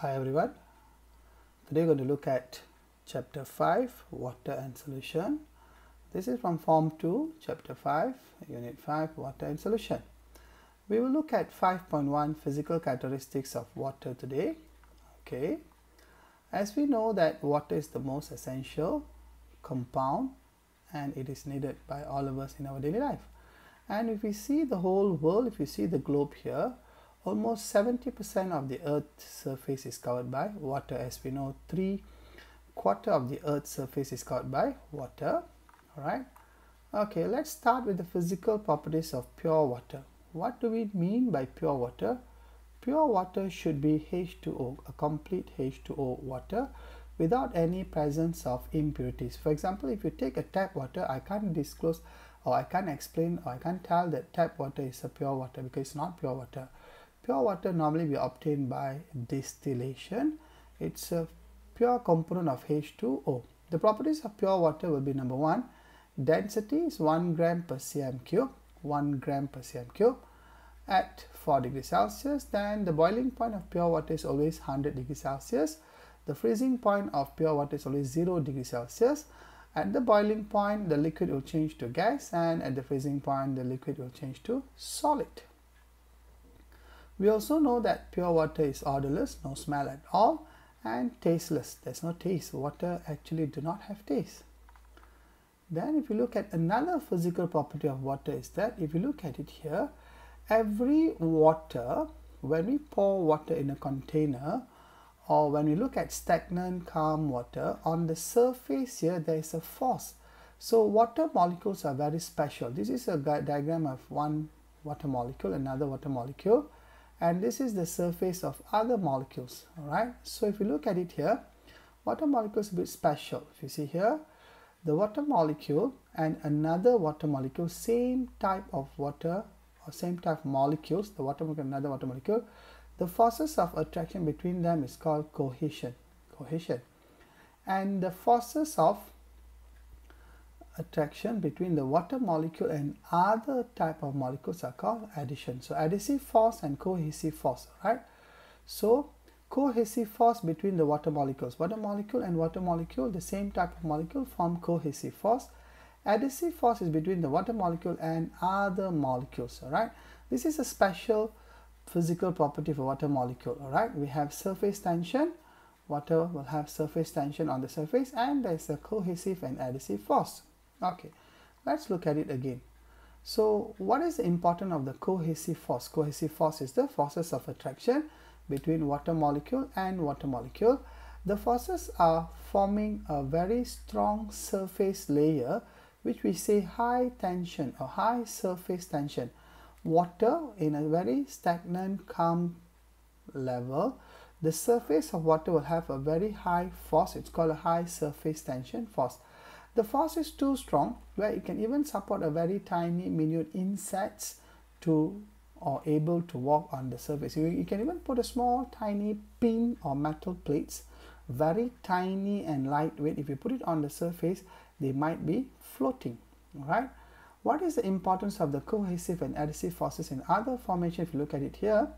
Hi everyone. Today we're going to look at chapter 5 water and solution. This is from form 2 chapter 5 unit 5 water and solution. We will look at 5.1 physical characteristics of water today. Okay. As we know that water is the most essential compound and it is needed by all of us in our daily life. And if we see the whole world, if you see the globe here, almost 70% of the earth's surface is covered by water. As we know three quarter of the earth's surface is covered by water. All right? Okay let's start with the physical properties of pure water. What do we mean by pure water? Pure water should be H2O a complete H2O water without any presence of impurities. For example if you take a tap water I can't disclose or I can't explain or I can't tell that tap water is a pure water because it's not pure water Pure water normally we obtain by distillation. It's a pure component of H2O. The properties of pure water will be number one, density is 1 gram per cm cube, 1 gram per cm cube at 4 degrees Celsius. Then the boiling point of pure water is always 100 degrees Celsius. The freezing point of pure water is always 0 degrees Celsius. At the boiling point, the liquid will change to gas and at the freezing point, the liquid will change to solid. We also know that pure water is odorless, no smell at all and tasteless. There's no taste. Water actually do not have taste. Then if you look at another physical property of water is that if you look at it here, every water, when we pour water in a container or when we look at stagnant calm water, on the surface here there is a force. So water molecules are very special. This is a diagram of one water molecule, another water molecule and this is the surface of other molecules all right so if you look at it here water molecule is a bit special. If you see here the water molecule and another water molecule same type of water or same type of molecules the water molecule another water molecule the forces of attraction between them is called cohesion cohesion. And the forces of attraction between the water molecule and other type of molecules are called adhesion. So adhesive force and cohesive force, right? So cohesive force between the water molecules. Water molecule and water molecule, the same type of molecule form cohesive force. Adhesive force is between the water molecule and other molecules, all right? This is a special physical property of water molecule, all right? We have surface tension, water will have surface tension on the surface and there's a cohesive and adhesive force. Okay, let's look at it again. So what is the importance of the cohesive force? Cohesive force is the forces of attraction between water molecule and water molecule. The forces are forming a very strong surface layer which we say high tension or high surface tension. Water in a very stagnant calm level the surface of water will have a very high force it's called a high surface tension force the force is too strong where it can even support a very tiny minute insects to or able to walk on the surface. You, you can even put a small tiny pin or metal plates, very tiny and lightweight. If you put it on the surface, they might be floating. Right? What is the importance of the cohesive and adhesive forces in other formation? If you look at it here,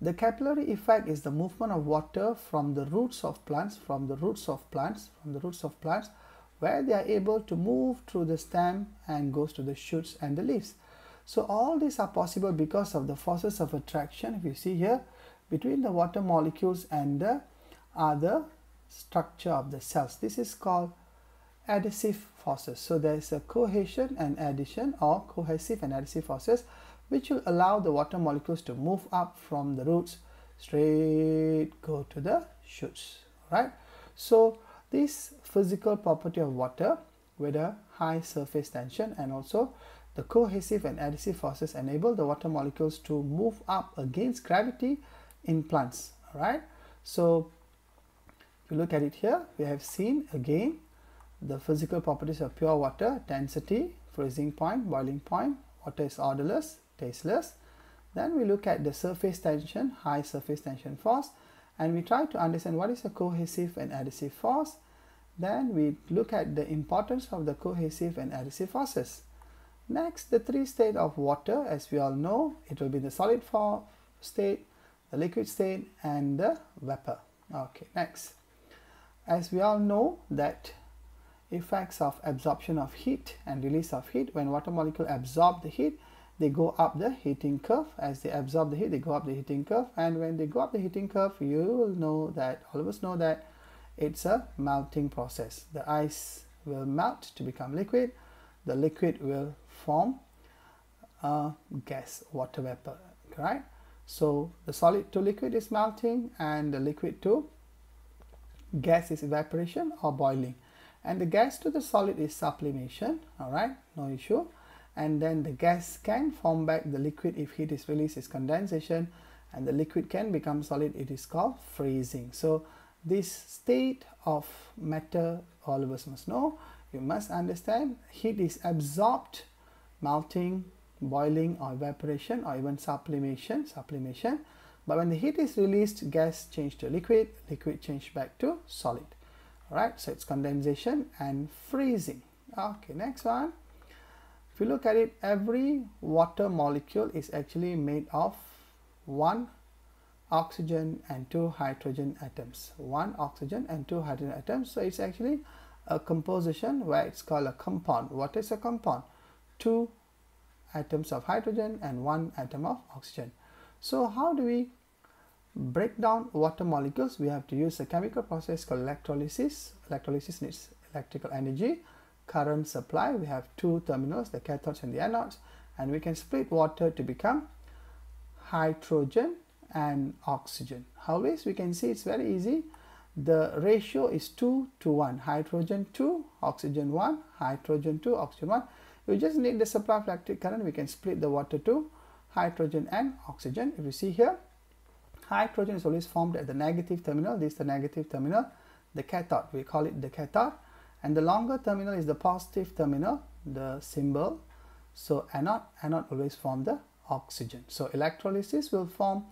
the capillary effect is the movement of water from the roots of plants, from the roots of plants, from the roots of plants where they are able to move through the stem and goes to the shoots and the leaves. So all these are possible because of the forces of attraction if you see here between the water molecules and the other structure of the cells. This is called adhesive forces. So there is a cohesion and adhesion or cohesive and adhesive forces which will allow the water molecules to move up from the roots straight go to the shoots right so this physical property of water with a high surface tension and also the cohesive and adhesive forces enable the water molecules to move up against gravity in plants right so if you look at it here we have seen again the physical properties of pure water density freezing point boiling point water is odorless tasteless. Then we look at the surface tension high surface tension force and we try to understand what is a cohesive and adhesive force then we look at the importance of the cohesive and adhesive forces. Next, the three state of water, as we all know, it will be the solid state, the liquid state and the vapor. Okay, next. As we all know that effects of absorption of heat and release of heat, when water molecule absorb the heat, they go up the heating curve. As they absorb the heat, they go up the heating curve. And when they go up the heating curve, you will know that, all of us know that it's a melting process. The ice will melt to become liquid. The liquid will form a gas, water vapor, right? So the solid to liquid is melting and the liquid to gas is evaporation or boiling. And the gas to the solid is sublimation, all right, no issue. And then the gas can form back the liquid if heat is released is condensation and the liquid can become solid, it is called freezing. So this state of matter all of us must know you must understand heat is absorbed melting boiling or evaporation or even sublimation sublimation. But when the heat is released gas change to liquid liquid change back to solid. All right so it's condensation and freezing. Okay next one if you look at it every water molecule is actually made of one oxygen and two hydrogen atoms. One oxygen and two hydrogen atoms. So it's actually a composition where it's called a compound. What is a compound? Two atoms of hydrogen and one atom of oxygen. So how do we break down water molecules? We have to use a chemical process called electrolysis. Electrolysis needs electrical energy current supply we have two terminals the cathodes and the anodes and we can split water to become hydrogen and oxygen. Always we can see it's very easy. The ratio is 2 to 1. Hydrogen 2, oxygen 1, hydrogen 2, oxygen 1. We just need the supply of electric current. We can split the water to hydrogen and oxygen. If you see here, hydrogen is always formed at the negative terminal. This is the negative terminal. The cathode, we call it the cathode. And the longer terminal is the positive terminal, the symbol. So anode, anode always form the oxygen. So electrolysis will form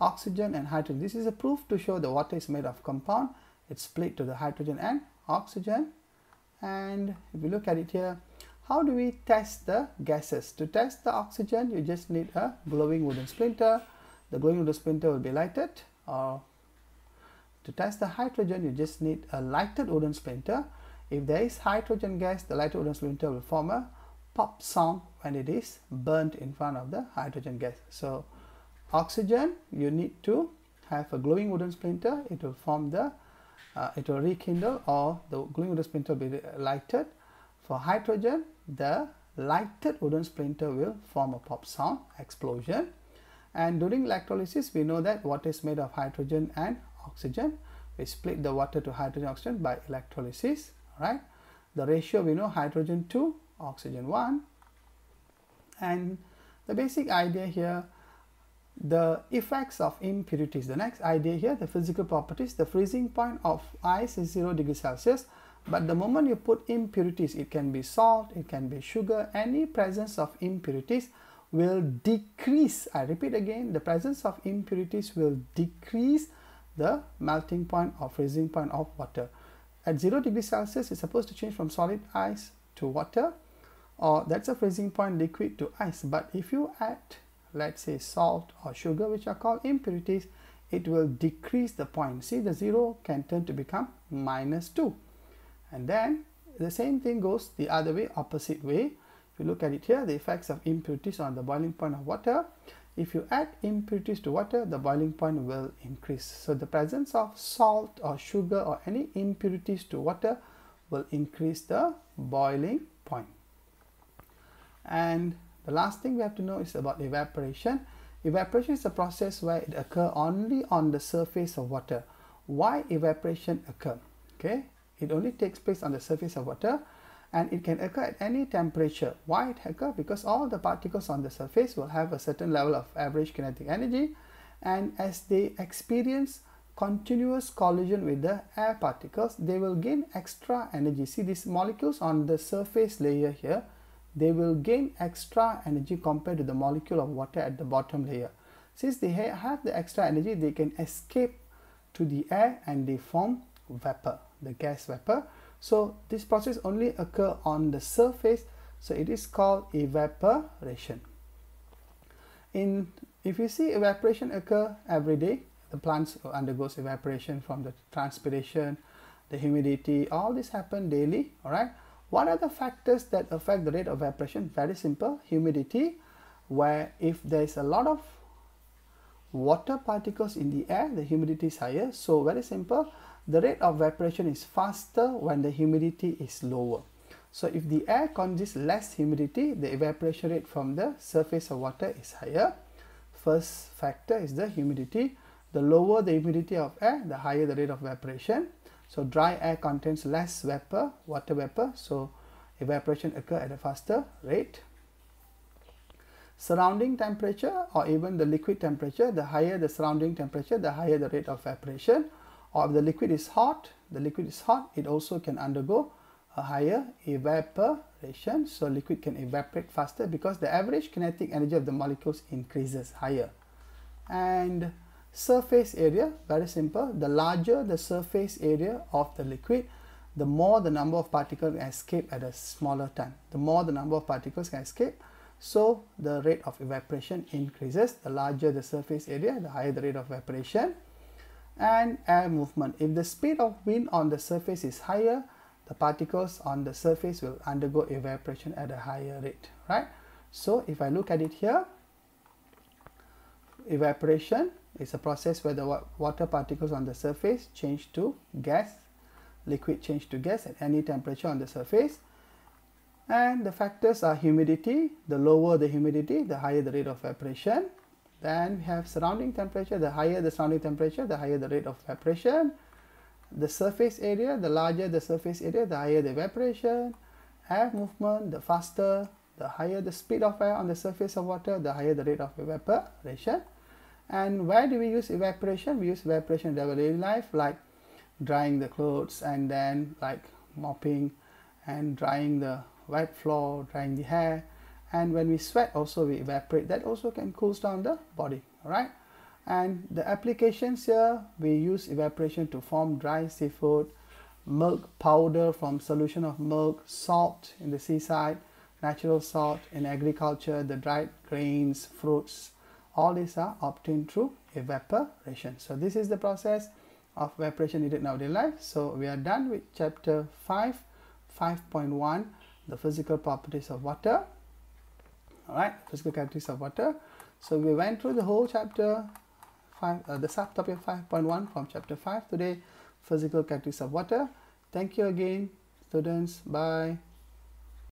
oxygen and hydrogen. This is a proof to show the water is made of compound. It's split to the hydrogen and oxygen. And if you look at it here, how do we test the gases? To test the oxygen, you just need a glowing wooden splinter. The glowing wooden splinter will be lighted. Or to test the hydrogen, you just need a lighted wooden splinter. If there is hydrogen gas, the lighted wooden splinter will form a pop sound when it is burnt in front of the hydrogen gas. So oxygen you need to have a glowing wooden splinter. It will form the uh, it will rekindle or the glowing wooden splinter will be lighted. For hydrogen the lighted wooden splinter will form a pop sound explosion. And during electrolysis we know that water is made of hydrogen and oxygen. We split the water to hydrogen oxygen by electrolysis right the ratio we know hydrogen 2 oxygen 1 and the basic idea here the effects of impurities. The next idea here, the physical properties, the freezing point of ice is 0 degrees Celsius. But the moment you put impurities, it can be salt, it can be sugar, any presence of impurities will decrease. I repeat again, the presence of impurities will decrease the melting point or freezing point of water. At 0 degrees Celsius, it's supposed to change from solid ice to water or that's a freezing point liquid to ice. But if you add let's say salt or sugar which are called impurities it will decrease the point. See the 0 can turn to become minus 2 and then the same thing goes the other way opposite way. If you look at it here the effects of impurities on the boiling point of water if you add impurities to water the boiling point will increase so the presence of salt or sugar or any impurities to water will increase the boiling point and the last thing we have to know is about evaporation. Evaporation is a process where it occurs only on the surface of water. Why evaporation occur? Okay, it only takes place on the surface of water and it can occur at any temperature. Why it occur? Because all the particles on the surface will have a certain level of average kinetic energy and as they experience continuous collision with the air particles, they will gain extra energy. See these molecules on the surface layer here, they will gain extra energy compared to the molecule of water at the bottom layer. Since they have the extra energy, they can escape to the air and they form vapor, the gas vapor. So this process only occur on the surface, so it is called evaporation. In if you see evaporation occur every day, the plants undergoes evaporation from the transpiration, the humidity, all this happen daily, all right? What are the factors that affect the rate of evaporation? Very simple, humidity, where if there is a lot of water particles in the air, the humidity is higher. So very simple, the rate of evaporation is faster when the humidity is lower. So if the air contains less humidity, the evaporation rate from the surface of water is higher. First factor is the humidity. The lower the humidity of air, the higher the rate of evaporation. So dry air contains less vapor, water vapor, so evaporation occur at a faster rate. Surrounding temperature or even the liquid temperature, the higher the surrounding temperature, the higher the rate of evaporation. Or if the liquid is hot, the liquid is hot, it also can undergo a higher evaporation. So liquid can evaporate faster because the average kinetic energy of the molecules increases higher. And surface area very simple. The larger the surface area of the liquid the more the number of particles can escape at a smaller time. The more the number of particles can escape so the rate of evaporation increases. The larger the surface area the higher the rate of evaporation and air movement if the speed of wind on the surface is higher the particles on the surface will undergo evaporation at a higher rate right so if i look at it here evaporation is a process where the water particles on the surface change to gas, liquid change to gas at any temperature on the surface. And the factors are humidity, the lower the humidity, the higher the rate of evaporation. Then we have surrounding temperature, the higher the surrounding temperature, the higher the rate of evaporation. The surface area, the larger the surface area, the higher the evaporation. Air movement, the faster, the higher the speed of air on the surface of water, the higher the rate of evaporation. And where do we use evaporation? We use evaporation in daily life like drying the clothes and then like mopping and drying the wet floor, drying the hair. And when we sweat also we evaporate. That also can cool down the body, alright? And the applications here, we use evaporation to form dry seafood, milk powder from solution of milk, salt in the seaside, natural salt in agriculture, the dried grains, fruits, all these are obtained through evaporation. So this is the process of evaporation needed in our daily life. So we are done with chapter 5, 5.1, the physical properties of water. Alright, physical characteristics of water. So we went through the whole chapter 5, uh, the subtopic 5.1 from chapter 5 today, physical characteristics of water. Thank you again, students. Bye.